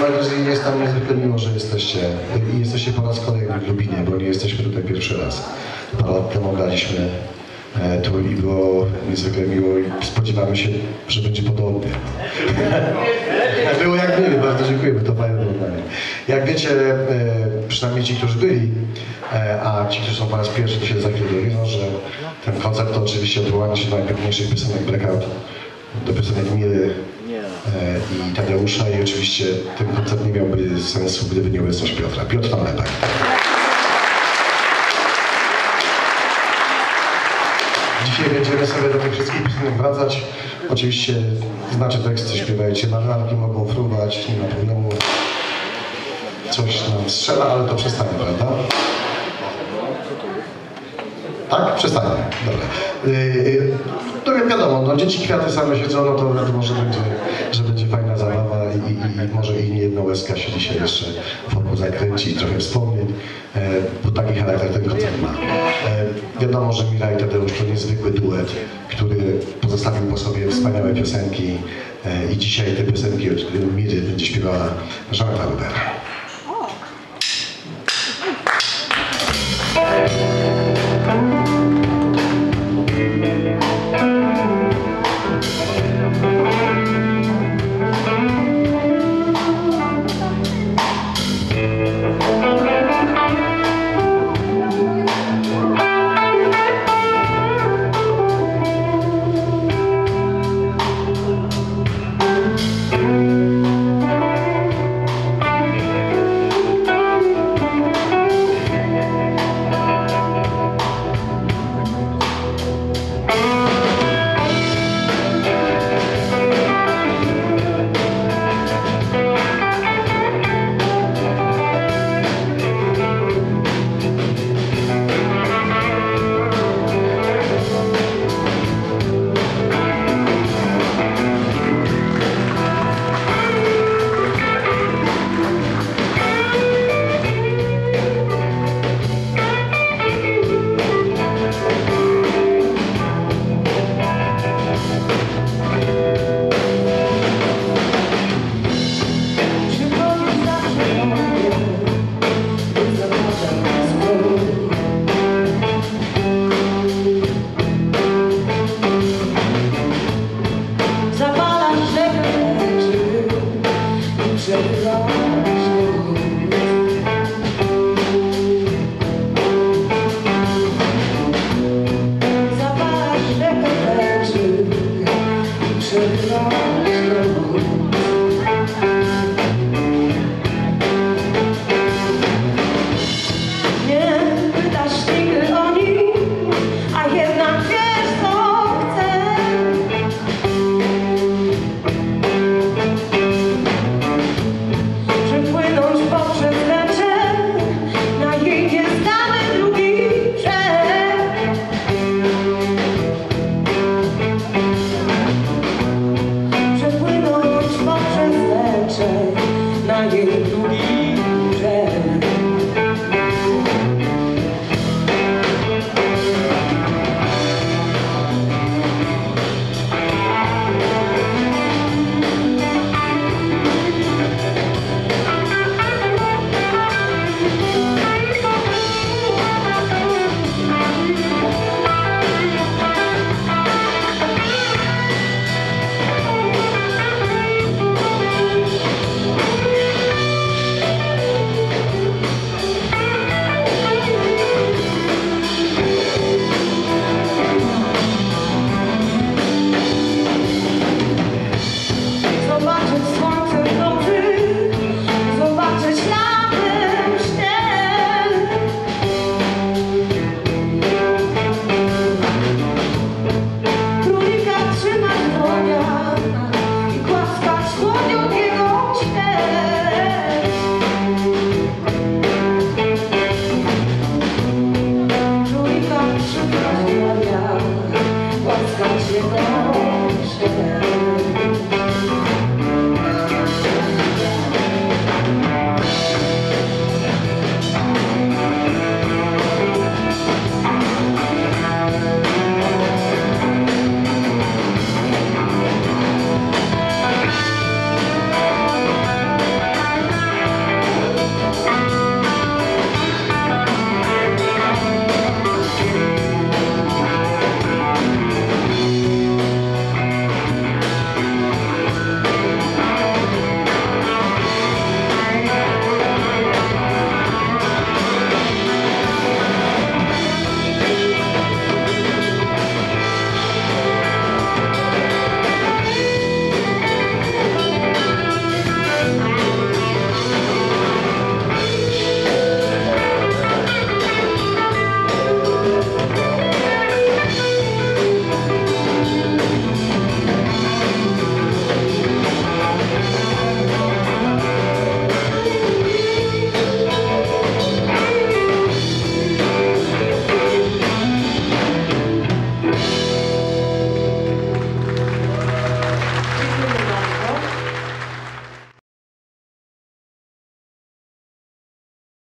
Magazyn jest nam niezwykle miło, że jesteście i jesteście po raz kolejny w Lubinie, bo nie jesteśmy tutaj pierwszy raz. Parę lat temu graliśmy e, tu i było niezwykle miło i spodziewamy się, że będzie podobnie. Było jak byli, bardzo dziękujemy, to fajne dorównanie. Jak wiecie, e, przynajmniej ci, którzy byli, e, a ci, którzy są po raz pierwszy, to się za chwilę dowiedzą, że ten koncert to oczywiście odwołanie się do najpewniejszych piosenek Blackout, do piosenek Miry e, i Tadeusza i oczywiście ten koncert nie miałby sensu, gdyby nie obecność Piotra. Piotr Nalepek. Dzisiaj będziemy sobie do tych wszystkich piosenek wracać. Oczywiście znacie teksty, śpiewajcie, marynarki mogą fruwać, nie ma problemu. Coś nam strzela, ale to przestanie, prawda? Tak? Przestanie. Dobra. Yy, no jak wiadomo, no dzieci kwiaty same siedzą, no to wiadomo, że będzie, że będzie fajna zabawa i, i, i może i nie jedna łezka się dzisiaj jeszcze wokół zakręci i trochę wspomnień, e, bo taki charakter ten koncert ma. E, wiadomo, że Mira i Tadeusz to niezwykły duet, który pozostawił po sobie wspaniałe piosenki e, i dzisiaj te piosenki od Miry będzie śpiewała Żaneta Rubera.